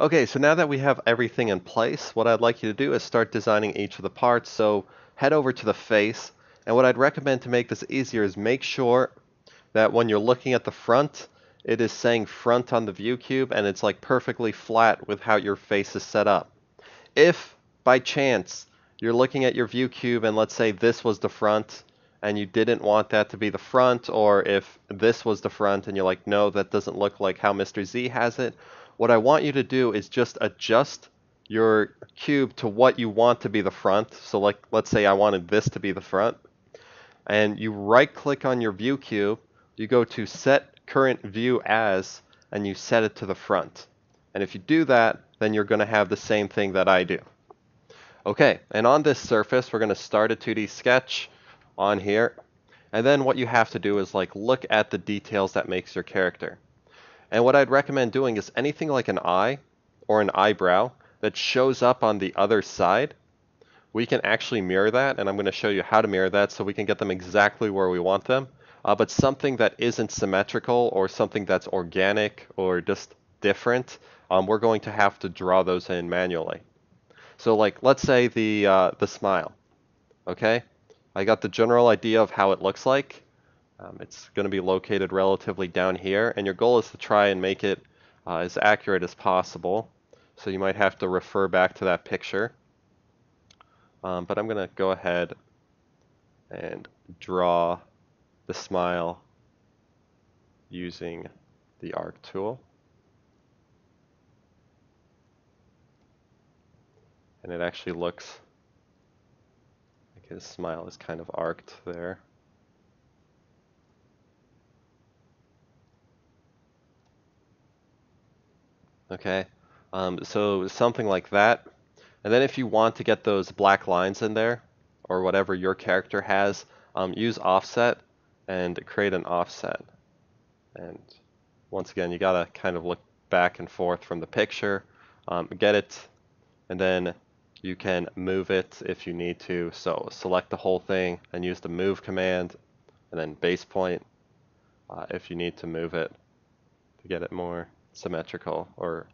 Okay, so now that we have everything in place, what I'd like you to do is start designing each of the parts. So head over to the face, and what I'd recommend to make this easier is make sure that when you're looking at the front, it is saying front on the view cube and it's like perfectly flat with how your face is set up. If by chance you're looking at your view cube and let's say this was the front and you didn't want that to be the front or if this was the front and you're like no that doesn't look like how Mr. Z has it what I want you to do is just adjust your cube to what you want to be the front. So like, let's say I wanted this to be the front. And you right click on your view cube, you go to set current view as, and you set it to the front. And if you do that, then you're going to have the same thing that I do. Okay, and on this surface, we're going to start a 2D sketch on here. And then what you have to do is like look at the details that makes your character. And what I'd recommend doing is anything like an eye or an eyebrow that shows up on the other side, we can actually mirror that, and I'm going to show you how to mirror that so we can get them exactly where we want them. Uh, but something that isn't symmetrical or something that's organic or just different, um, we're going to have to draw those in manually. So like, let's say the, uh, the smile, okay? I got the general idea of how it looks like. Um, it's going to be located relatively down here, and your goal is to try and make it uh, as accurate as possible. So you might have to refer back to that picture. Um, but I'm going to go ahead and draw the smile using the arc tool. And it actually looks like his smile is kind of arced there. Okay, um, so something like that. And then if you want to get those black lines in there, or whatever your character has, um, use offset and create an offset. And once again, you gotta kind of look back and forth from the picture, um, get it, and then you can move it if you need to. So select the whole thing and use the move command, and then base point uh, if you need to move it to get it more symmetrical or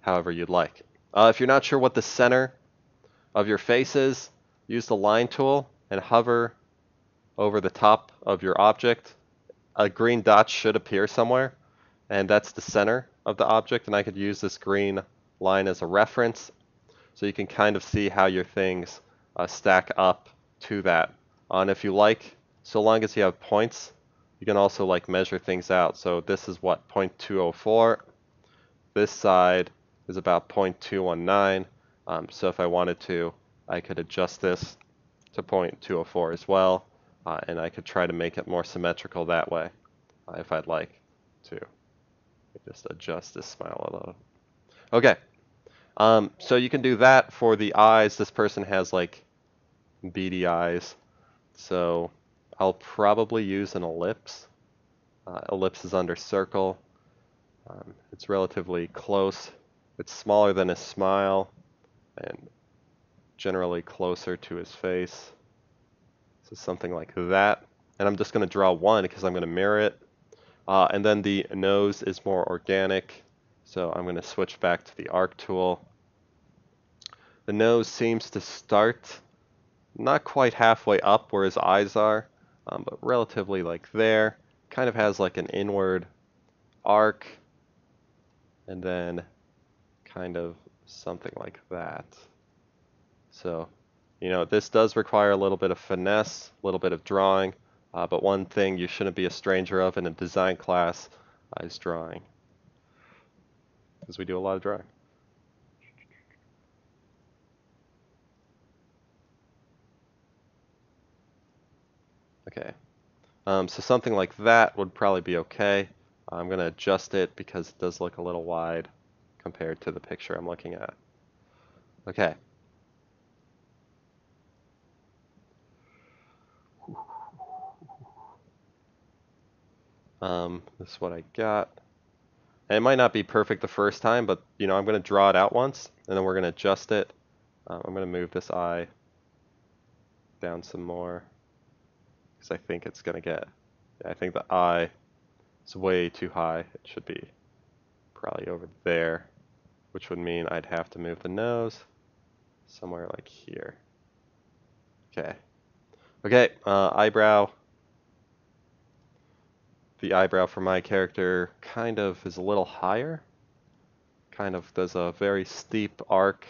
however you'd like. Uh, if you're not sure what the center of your face is, use the line tool and hover over the top of your object. A green dot should appear somewhere, and that's the center of the object, and I could use this green line as a reference so you can kind of see how your things uh, stack up to that. And if you like, so long as you have points, you can also like measure things out. So this is what, 0.204. This side is about 0.219. Um, so if I wanted to, I could adjust this to 0.204 as well. Uh, and I could try to make it more symmetrical that way uh, if I'd like to. Just adjust this smile a little. Okay. Um, so you can do that for the eyes. This person has like beady eyes. So I'll probably use an ellipse. Uh, ellipse is under circle. Um, it's relatively close. It's smaller than his smile and generally closer to his face. So something like that. And I'm just going to draw one because I'm going to mirror it. Uh, and then the nose is more organic. So I'm going to switch back to the arc tool. The nose seems to start not quite halfway up where his eyes are um, but relatively like there. Kind of has like an inward arc, and then kind of something like that. So, you know, this does require a little bit of finesse, a little bit of drawing, uh, but one thing you shouldn't be a stranger of in a design class is drawing. Because we do a lot of drawing. Okay. Um, so something like that would probably be okay. I'm going to adjust it because it does look a little wide compared to the picture I'm looking at. Okay. Um, this is what I got. And it might not be perfect the first time, but you know I'm going to draw it out once, and then we're going to adjust it. Um, I'm going to move this eye down some more because I think it's going to get, I think the eye is way too high. It should be probably over there. which would mean I'd have to move the nose somewhere like here. Okay. Okay, uh, eyebrow. The eyebrow for my character kind of is a little higher. Kind of does a very steep arc.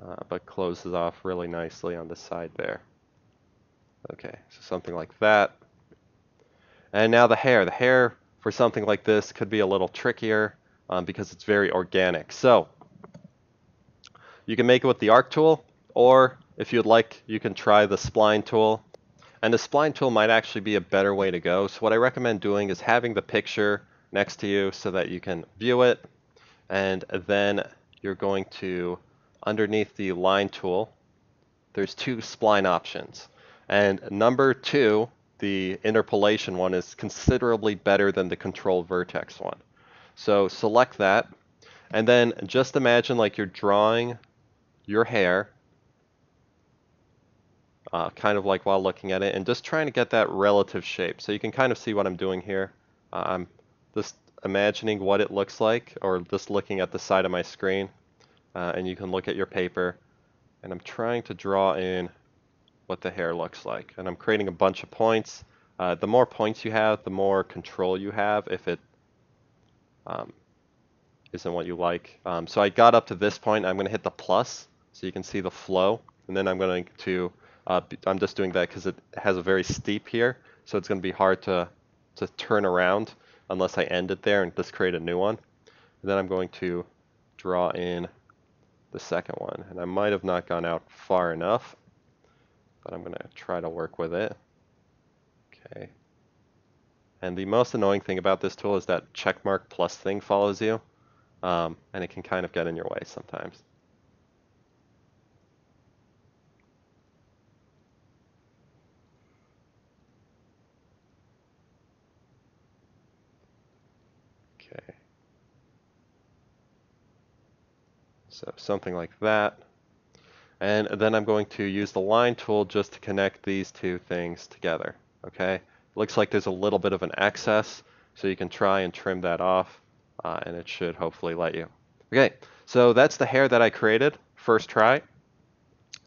Uh, but closes off really nicely on the side there. Okay, so something like that. And now the hair. The hair for something like this could be a little trickier um, because it's very organic. So you can make it with the arc tool, or if you'd like, you can try the spline tool. And the spline tool might actually be a better way to go. So what I recommend doing is having the picture next to you so that you can view it. And then you're going to, underneath the line tool, there's two spline options. And number two, the interpolation one, is considerably better than the control vertex one. So select that. And then just imagine like you're drawing your hair, uh, kind of like while looking at it, and just trying to get that relative shape. So you can kind of see what I'm doing here. Uh, I'm just imagining what it looks like, or just looking at the side of my screen. Uh, and you can look at your paper. And I'm trying to draw in what the hair looks like. And I'm creating a bunch of points. Uh, the more points you have, the more control you have if it um, not what you like. Um, so I got up to this point. I'm going to hit the plus so you can see the flow. And then I'm going to, uh, I'm just doing that because it has a very steep here. So it's going to be hard to, to turn around unless I end it there and just create a new one. And then I'm going to draw in the second one. And I might have not gone out far enough, but I'm going to try to work with it. Okay. And the most annoying thing about this tool is that checkmark plus thing follows you, um, and it can kind of get in your way sometimes. Okay. So something like that. And then I'm going to use the line tool just to connect these two things together. Okay. Looks like there's a little bit of an excess, so you can try and trim that off, uh, and it should hopefully let you. Okay, so that's the hair that I created, first try.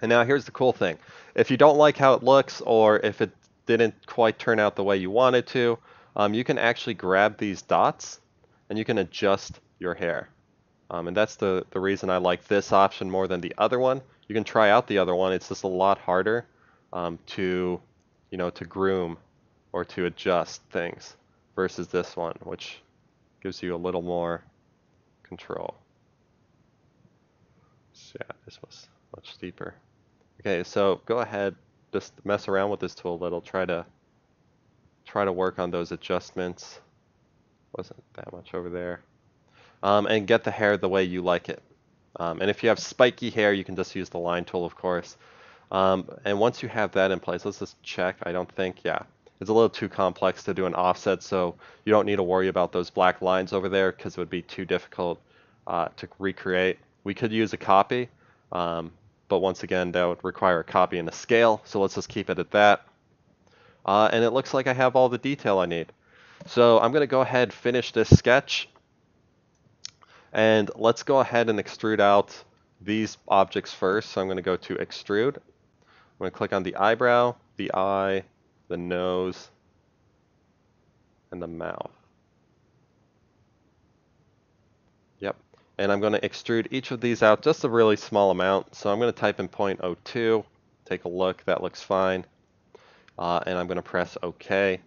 And now here's the cool thing. If you don't like how it looks, or if it didn't quite turn out the way you wanted to, um, you can actually grab these dots, and you can adjust your hair. Um, and that's the, the reason I like this option more than the other one. You can try out the other one. It's just a lot harder um, to, you know, to groom or to adjust things versus this one, which gives you a little more control. So yeah, this was much steeper. Okay, so go ahead, just mess around with this tool a little, try to try to work on those adjustments. Wasn't that much over there. Um, and get the hair the way you like it. Um, and if you have spiky hair, you can just use the line tool, of course. Um, and once you have that in place, let's just check. I don't think, yeah, it's a little too complex to do an offset, so you don't need to worry about those black lines over there because it would be too difficult uh, to recreate. We could use a copy, um, but once again, that would require a copy and a scale, so let's just keep it at that. Uh, and it looks like I have all the detail I need. So I'm going to go ahead and finish this sketch, and let's go ahead and extrude out these objects first. So I'm going to go to extrude. I'm going to click on the eyebrow, the eye, the nose, and the mouth. Yep. And I'm going to extrude each of these out just a really small amount. So I'm going to type in 0.02, take a look, that looks fine. Uh, and I'm going to press OK.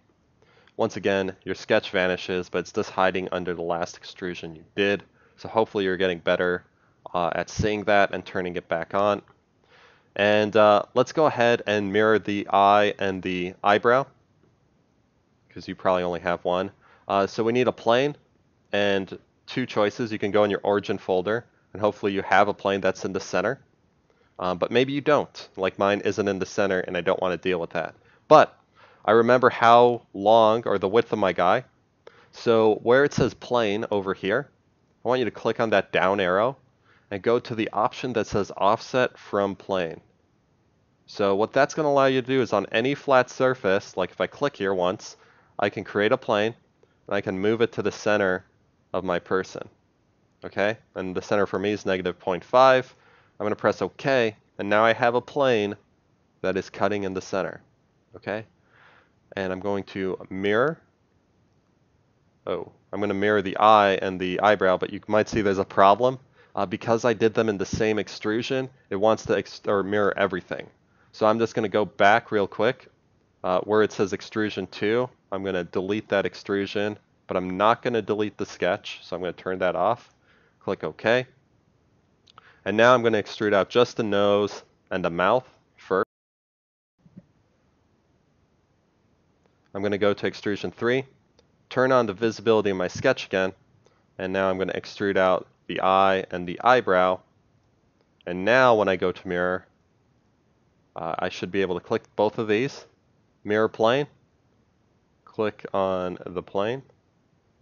Once again, your sketch vanishes, but it's just hiding under the last extrusion you did. So hopefully you're getting better uh, at seeing that and turning it back on. And uh, let's go ahead and mirror the eye and the eyebrow, because you probably only have one. Uh, so we need a plane and two choices. You can go in your origin folder, and hopefully you have a plane that's in the center. Um, but maybe you don't, like mine isn't in the center, and I don't want to deal with that. But I remember how long, or the width of my guy. So where it says plane over here, I want you to click on that down arrow, and go to the option that says offset from plane. So what that's going to allow you to do is on any flat surface, like if I click here once, I can create a plane and I can move it to the center of my person. Okay, and the center for me is negative 0.5. I'm going to press OK, and now I have a plane that is cutting in the center. Okay, and I'm going to mirror. Oh, I'm going to mirror the eye and the eyebrow, but you might see there's a problem. Uh, because I did them in the same extrusion, it wants to ex or mirror everything. So I'm just going to go back real quick. Uh, where it says extrusion 2, I'm going to delete that extrusion, but I'm not going to delete the sketch, so I'm going to turn that off. Click OK. And now I'm going to extrude out just the nose and the mouth first. I'm going to go to extrusion 3, turn on the visibility of my sketch again, and now I'm going to extrude out the eye and the eyebrow. And now when I go to mirror, uh, I should be able to click both of these, mirror plane, click on the plane,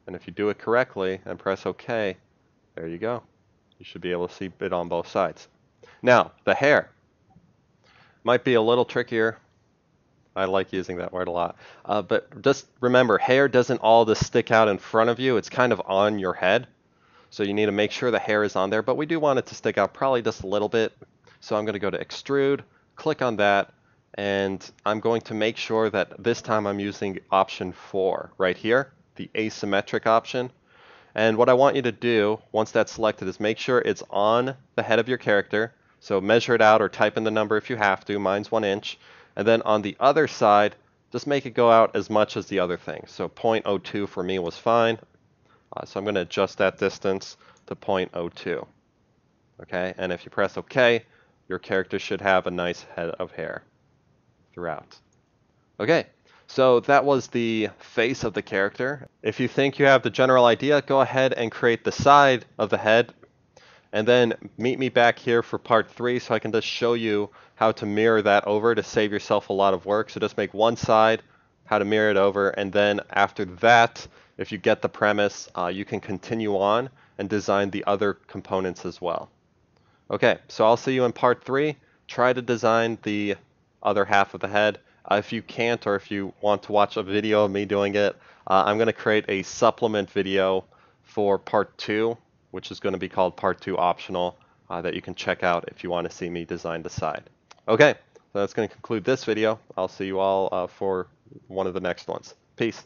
and if you do it correctly and press OK, there you go. You should be able to see it on both sides. Now, the hair might be a little trickier. I like using that word a lot. Uh, but just remember, hair doesn't all just stick out in front of you. It's kind of on your head. So you need to make sure the hair is on there. But we do want it to stick out probably just a little bit. So I'm going to go to extrude, click on that, and I'm going to make sure that this time I'm using option 4 right here, the asymmetric option. And what I want you to do, once that's selected, is make sure it's on the head of your character. So measure it out or type in the number if you have to. Mine's one inch. And then on the other side, just make it go out as much as the other thing. So 0.02 for me was fine. Uh, so I'm going to adjust that distance to 0.02. Okay, and if you press OK, your character should have a nice head of hair throughout. Okay, so that was the face of the character. If you think you have the general idea, go ahead and create the side of the head and then meet me back here for part three so I can just show you how to mirror that over to save yourself a lot of work. So just make one side, how to mirror it over, and then after that, if you get the premise, uh, you can continue on and design the other components as well. Okay, so I'll see you in part three. Try to design the other half of the head. Uh, if you can't or if you want to watch a video of me doing it, uh, I'm going to create a supplement video for part two, which is going to be called part two optional uh, that you can check out if you want to see me design the side. Okay, so that's going to conclude this video. I'll see you all uh, for one of the next ones. Peace.